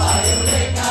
Bye, Eureka!